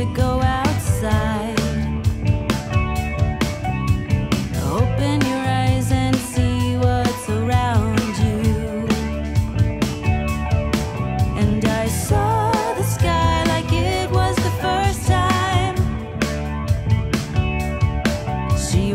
to go outside. Open your eyes and see what's around you. And I saw the sky like it was the first time. She